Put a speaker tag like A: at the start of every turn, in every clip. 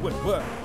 A: what,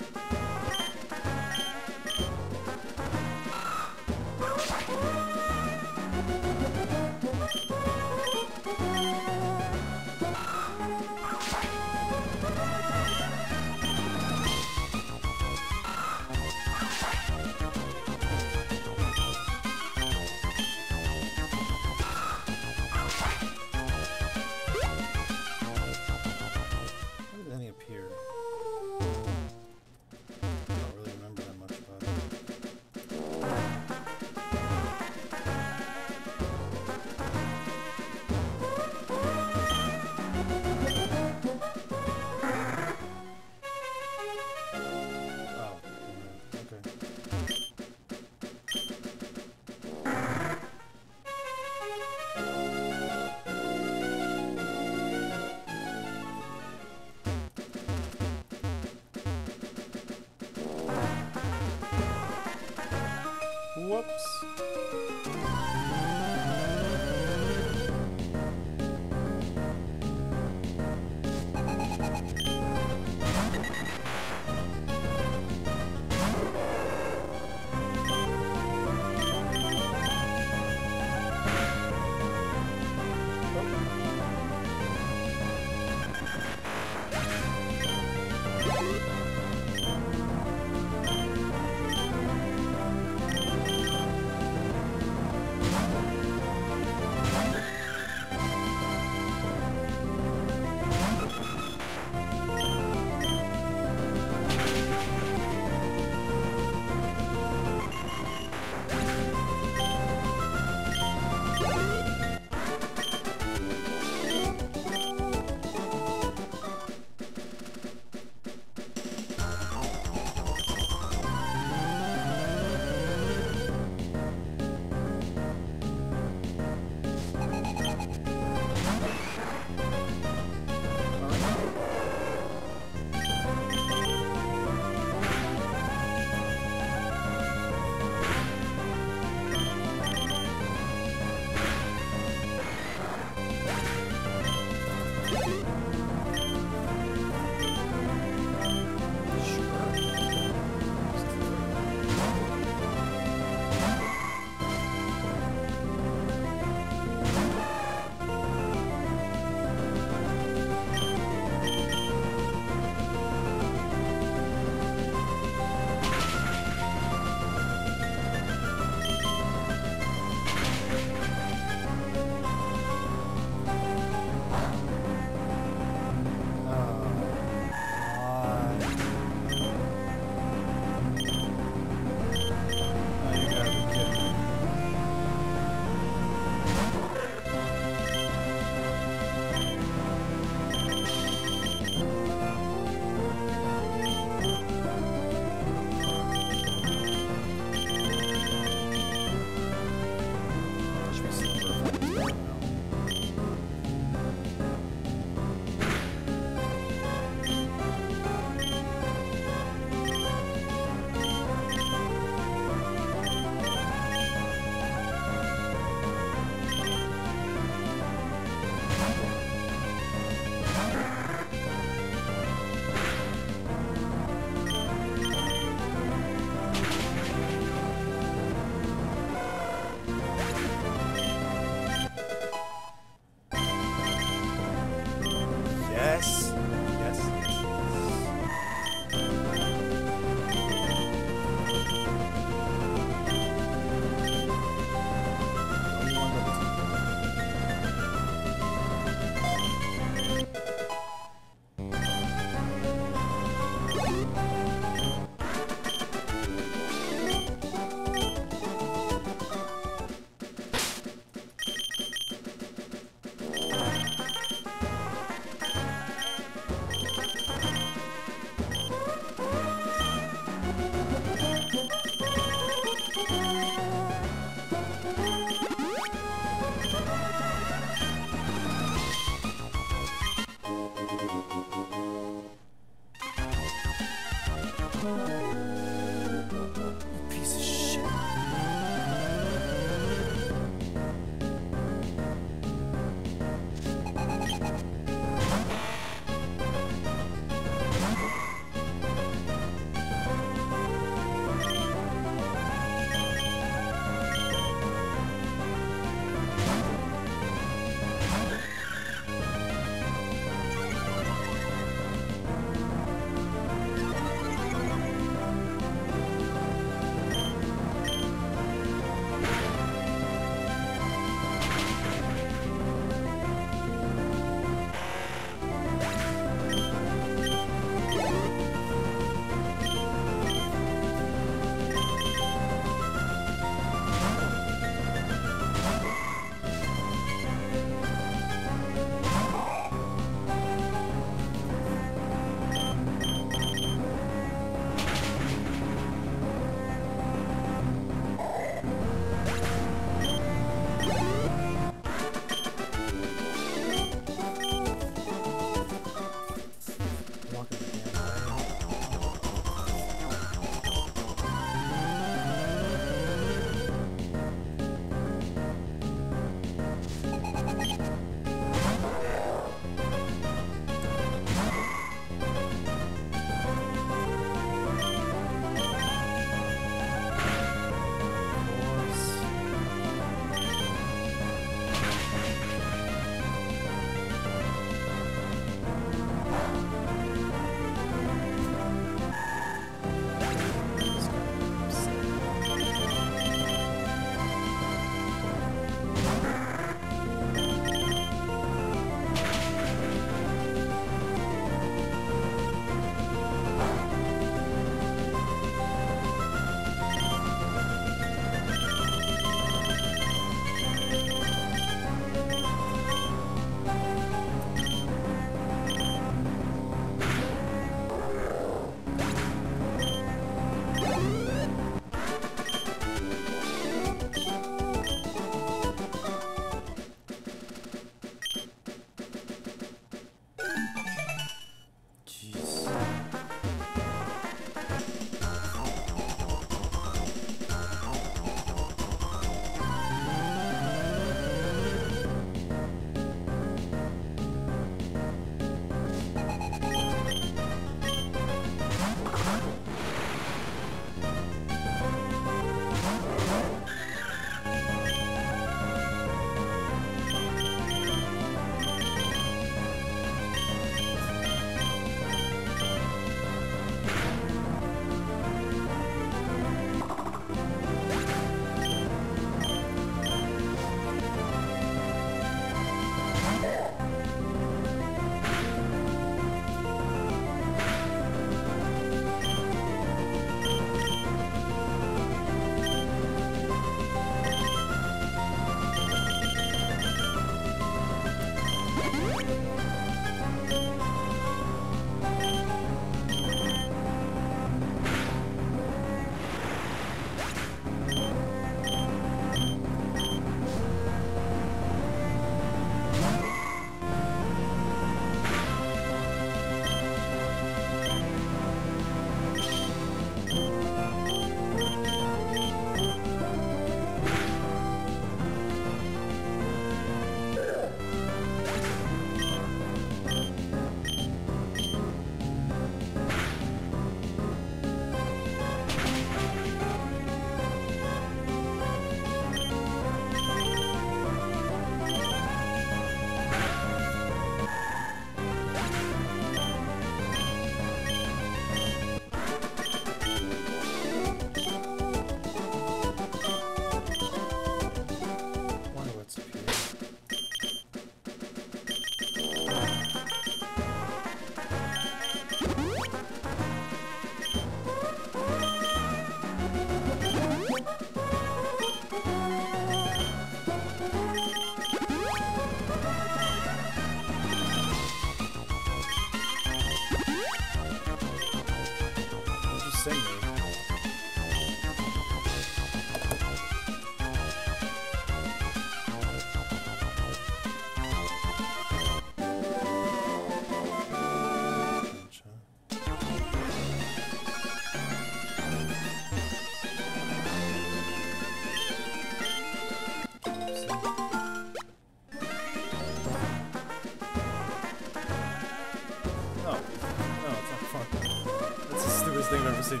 A: ever?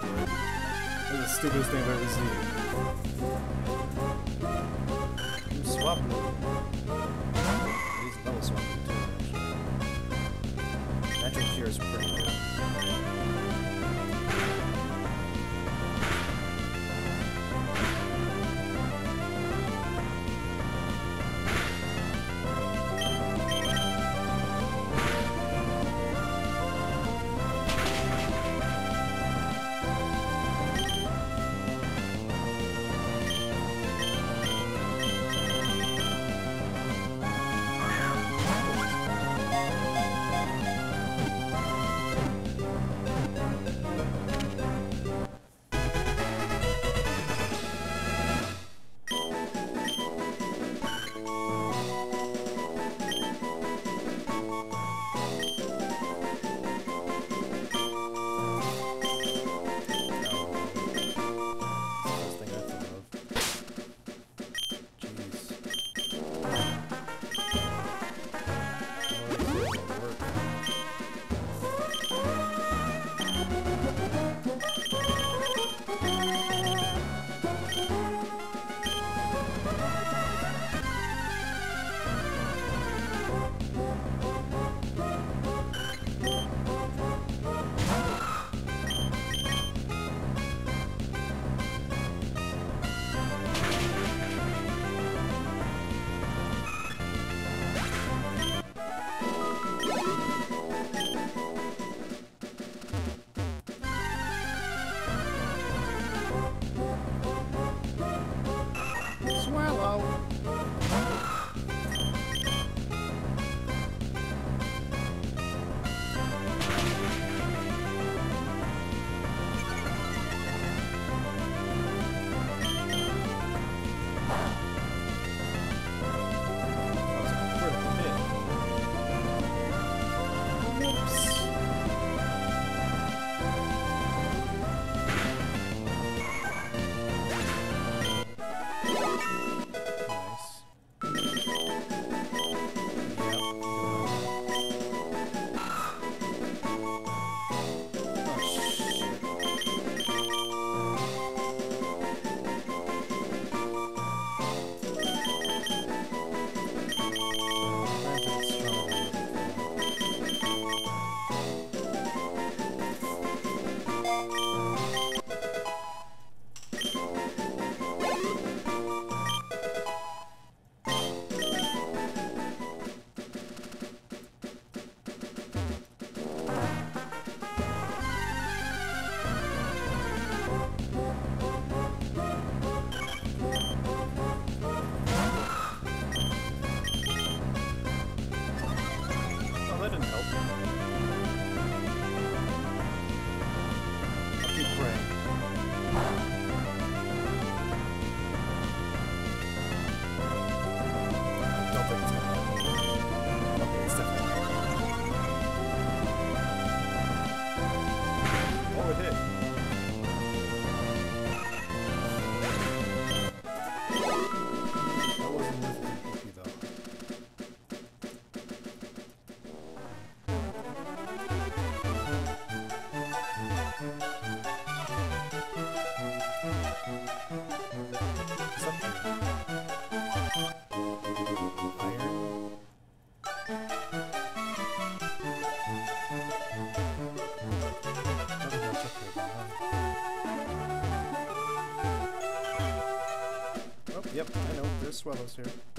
A: That's the stupidest thing I've ever seen. Yep, I know. There's swallows here.